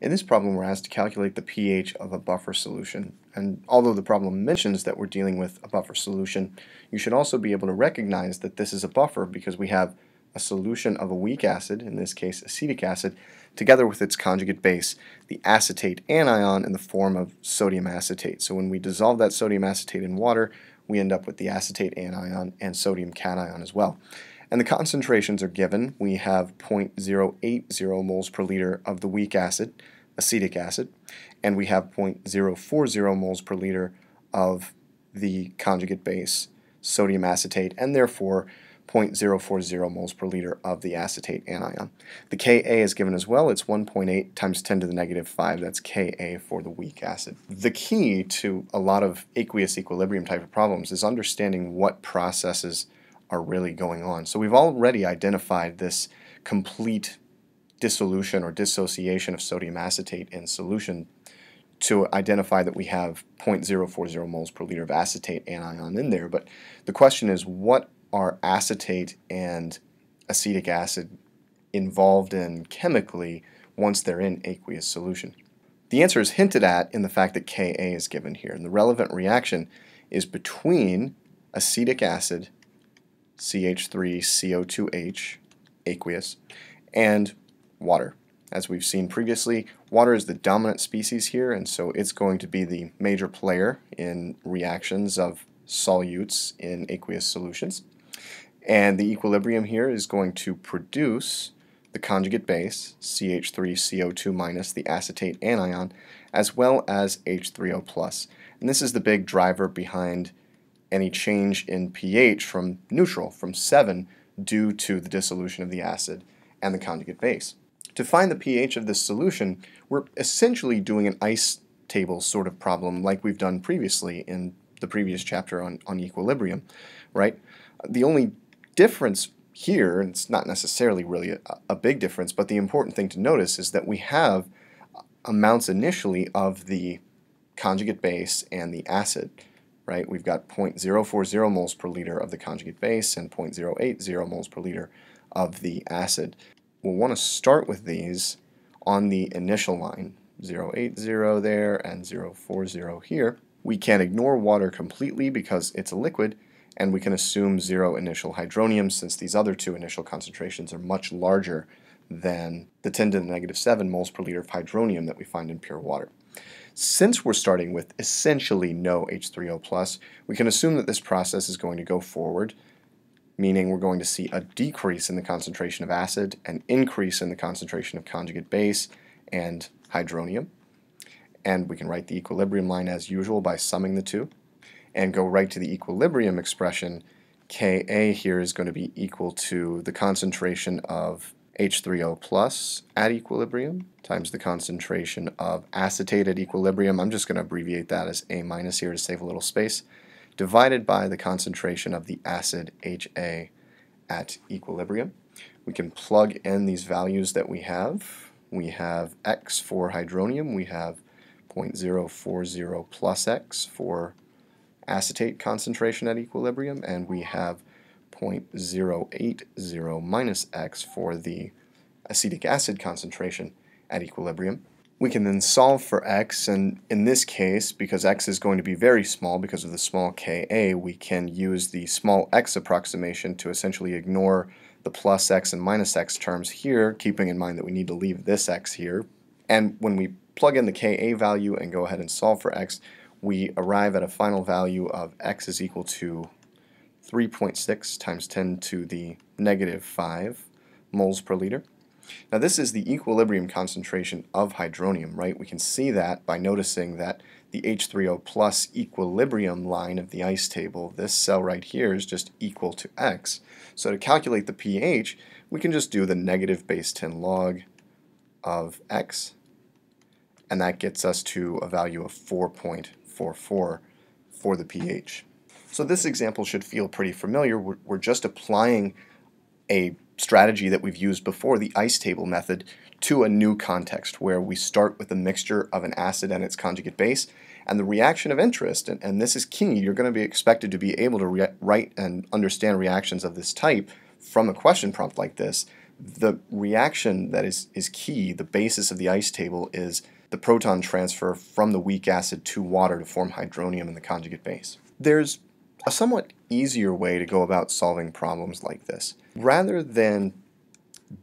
In this problem, we're asked to calculate the pH of a buffer solution. And although the problem mentions that we're dealing with a buffer solution, you should also be able to recognize that this is a buffer because we have a solution of a weak acid, in this case acetic acid, together with its conjugate base, the acetate anion in the form of sodium acetate. So when we dissolve that sodium acetate in water, we end up with the acetate anion and sodium cation as well. And the concentrations are given. We have 0.080 moles per liter of the weak acid, acetic acid, and we have 0.040 moles per liter of the conjugate base, sodium acetate, and therefore 0.040 moles per liter of the acetate anion. The Ka is given as well. It's 1.8 times 10 to the negative 5. That's Ka for the weak acid. The key to a lot of aqueous equilibrium type of problems is understanding what processes are really going on. So we've already identified this complete dissolution or dissociation of sodium acetate in solution to identify that we have 0.040 moles per liter of acetate anion in there. But the question is, what are acetate and acetic acid involved in chemically once they're in aqueous solution? The answer is hinted at in the fact that Ka is given here. And the relevant reaction is between acetic acid, CH3CO2H, aqueous, and water. As we've seen previously, water is the dominant species here, and so it's going to be the major player in reactions of solutes in aqueous solutions. And the equilibrium here is going to produce the conjugate base, CH3CO2 minus the acetate anion, as well as H3O plus. And this is the big driver behind any change in pH from neutral, from 7, due to the dissolution of the acid and the conjugate base. To find the pH of this solution, we're essentially doing an ice table sort of problem like we've done previously in the previous chapter on, on equilibrium, right? The only difference here, and it's not necessarily really a, a big difference, but the important thing to notice is that we have amounts initially of the conjugate base and the acid, right? We've got 0.040 moles per liter of the conjugate base and 0.080 moles per liter of the acid we'll want to start with these on the initial line, 080 there and 040 here. We can ignore water completely because it's a liquid, and we can assume zero initial hydronium since these other two initial concentrations are much larger than the 10 to the negative 7 moles per liter of hydronium that we find in pure water. Since we're starting with essentially no H3O+, we can assume that this process is going to go forward meaning we're going to see a decrease in the concentration of acid, an increase in the concentration of conjugate base and hydronium. And we can write the equilibrium line as usual by summing the two and go right to the equilibrium expression. Ka here is going to be equal to the concentration of H3O plus at equilibrium times the concentration of acetate at equilibrium. I'm just going to abbreviate that as A minus here to save a little space divided by the concentration of the acid HA at equilibrium. We can plug in these values that we have. We have X for hydronium, we have 0.040 plus X for acetate concentration at equilibrium, and we have 0.080 minus X for the acetic acid concentration at equilibrium. We can then solve for x, and in this case, because x is going to be very small because of the small ka, we can use the small x approximation to essentially ignore the plus x and minus x terms here, keeping in mind that we need to leave this x here. And when we plug in the ka value and go ahead and solve for x, we arrive at a final value of x is equal to 3.6 times 10 to the negative 5 moles per liter. Now this is the equilibrium concentration of hydronium, right? We can see that by noticing that the H3O plus equilibrium line of the ice table, this cell right here is just equal to X. So to calculate the pH, we can just do the negative base 10 log of X, and that gets us to a value of 4.44 for the pH. So this example should feel pretty familiar. We're, we're just applying a strategy that we've used before, the ice table method, to a new context where we start with a mixture of an acid and its conjugate base and the reaction of interest, and, and this is key, you're going to be expected to be able to write and understand reactions of this type from a question prompt like this. The reaction that is, is key, the basis of the ice table, is the proton transfer from the weak acid to water to form hydronium in the conjugate base. There's a somewhat easier way to go about solving problems like this. Rather than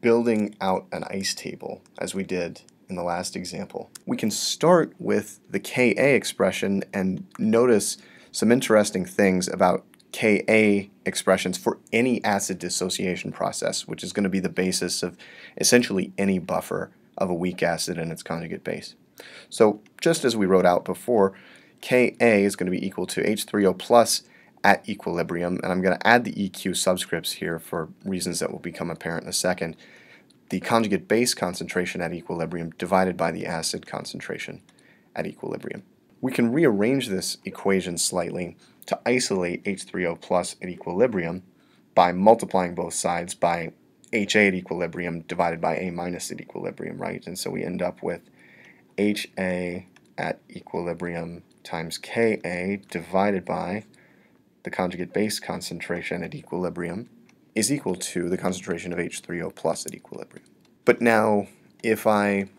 building out an ice table, as we did in the last example, we can start with the Ka expression and notice some interesting things about Ka expressions for any acid dissociation process, which is going to be the basis of essentially any buffer of a weak acid and its conjugate base. So just as we wrote out before, Ka is going to be equal to H3O plus at equilibrium, and I'm going to add the EQ subscripts here for reasons that will become apparent in a second, the conjugate base concentration at equilibrium divided by the acid concentration at equilibrium. We can rearrange this equation slightly to isolate H3O plus at equilibrium by multiplying both sides by HA at equilibrium divided by A minus at equilibrium, right? And so we end up with HA at equilibrium times Ka divided by the conjugate base concentration at equilibrium is equal to the concentration of H3O plus at equilibrium. But now, if I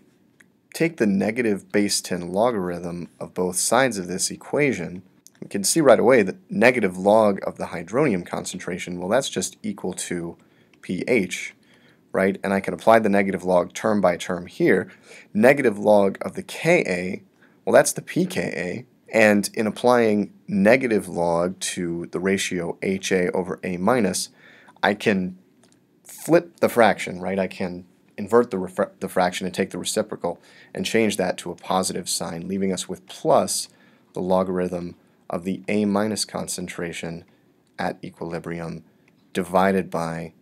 take the negative base 10 logarithm of both sides of this equation, we can see right away that negative log of the hydronium concentration, well, that's just equal to pH, right? And I can apply the negative log term by term here. Negative log of the Ka, well, that's the pKa, and in applying negative log to the ratio HA over A minus, I can flip the fraction, right? I can invert the, the fraction and take the reciprocal and change that to a positive sign, leaving us with plus the logarithm of the A minus concentration at equilibrium divided by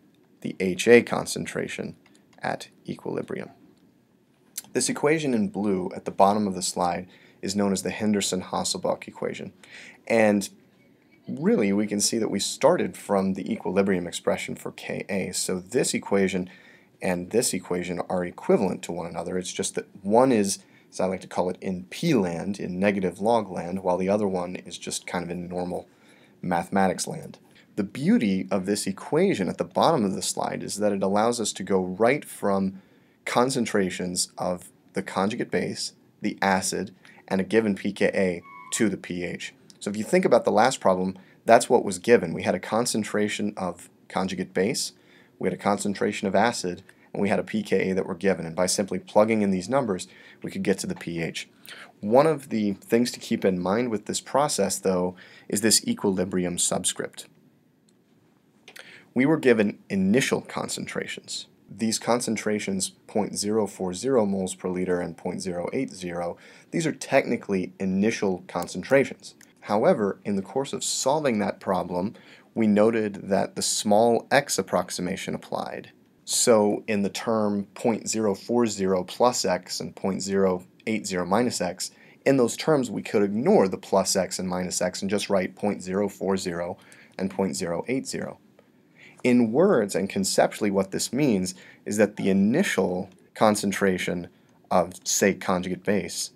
the HA concentration at equilibrium. This equation in blue at the bottom of the slide is known as the Henderson-Hasselbalch equation. And really we can see that we started from the equilibrium expression for Ka. So this equation and this equation are equivalent to one another. It's just that one is, as I like to call it, in p land, in negative log land, while the other one is just kind of in normal mathematics land. The beauty of this equation at the bottom of the slide is that it allows us to go right from concentrations of the conjugate base, the acid, and a given pKa to the pH. So if you think about the last problem, that's what was given. We had a concentration of conjugate base, we had a concentration of acid, and we had a pKa that were given. And by simply plugging in these numbers, we could get to the pH. One of the things to keep in mind with this process, though, is this equilibrium subscript. We were given initial concentrations these concentrations 0.040 moles per liter and 0.080, these are technically initial concentrations. However, in the course of solving that problem, we noted that the small x approximation applied. So in the term 0.040 plus x and 0.080 minus x, in those terms we could ignore the plus x and minus x and just write 0.040 and 0.080. In words and conceptually, what this means is that the initial concentration of, say, conjugate base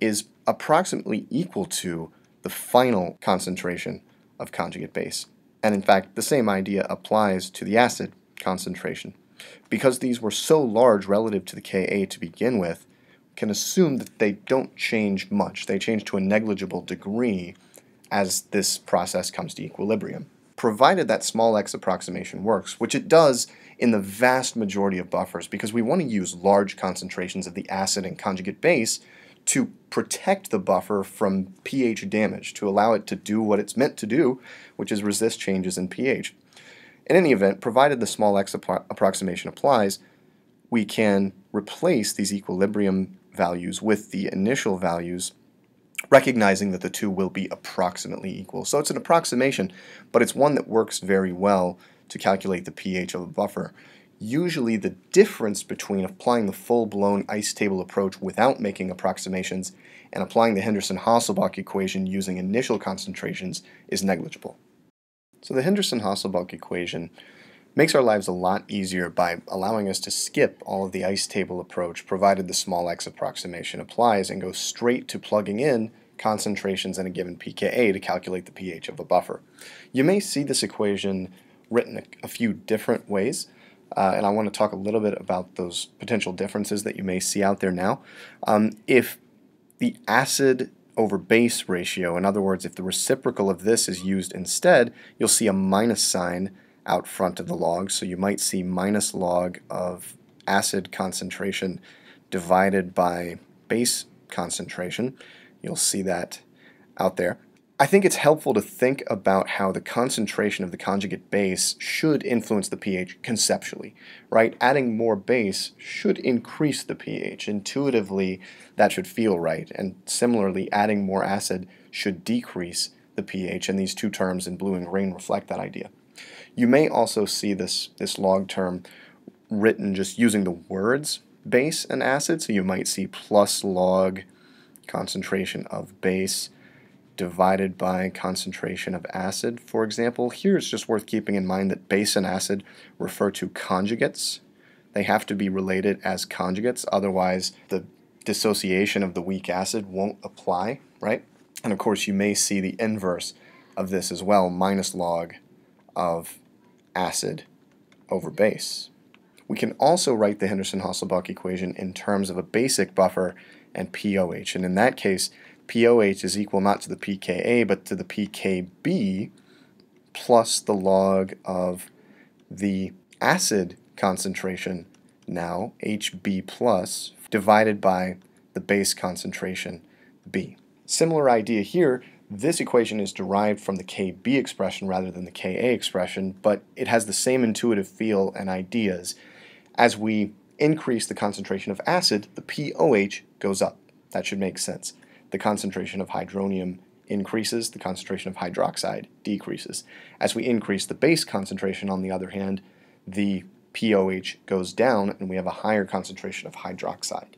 is approximately equal to the final concentration of conjugate base. And in fact, the same idea applies to the acid concentration. Because these were so large relative to the Ka to begin with, we can assume that they don't change much. They change to a negligible degree as this process comes to equilibrium provided that small x approximation works, which it does in the vast majority of buffers because we want to use large concentrations of the acid and conjugate base to protect the buffer from pH damage, to allow it to do what it's meant to do, which is resist changes in pH. In any event, provided the small x approximation applies, we can replace these equilibrium values with the initial values recognizing that the two will be approximately equal. So it's an approximation, but it's one that works very well to calculate the pH of a buffer. Usually the difference between applying the full-blown ice table approach without making approximations and applying the Henderson-Hasselbalch equation using initial concentrations is negligible. So the Henderson-Hasselbalch equation makes our lives a lot easier by allowing us to skip all of the ice table approach provided the small x approximation applies and go straight to plugging in concentrations in a given pKa to calculate the pH of a buffer. You may see this equation written a, a few different ways. uh, and I want to talk a little bit about those potential differences that you may see out there now. Um, if the acid over base ratio, in other words, if the reciprocal of this is used instead, you'll see a minus sign out front of the log. So you might see minus log of acid concentration divided by base concentration. You'll see that out there. I think it's helpful to think about how the concentration of the conjugate base should influence the pH conceptually, right? Adding more base should increase the pH. Intuitively, that should feel right. And similarly, adding more acid should decrease the pH, and these two terms in blue and green reflect that idea. You may also see this, this log term written just using the words base and acid, so you might see plus log concentration of base divided by concentration of acid, for example. Here it's just worth keeping in mind that base and acid refer to conjugates. They have to be related as conjugates, otherwise the dissociation of the weak acid won't apply, right? And of course you may see the inverse of this as well, minus log of acid over base. We can also write the Henderson-Hasselbalch equation in terms of a basic buffer and pOH, and in that case pOH is equal not to the pKa but to the pKb plus the log of the acid concentration now, Hb plus, divided by the base concentration B. Similar idea here, this equation is derived from the Kb expression rather than the Ka expression, but it has the same intuitive feel and ideas. As we increase the concentration of acid, the pOH goes up. That should make sense the concentration of hydronium increases, the concentration of hydroxide decreases. As we increase the base concentration, on the other hand, the pOH goes down and we have a higher concentration of hydroxide.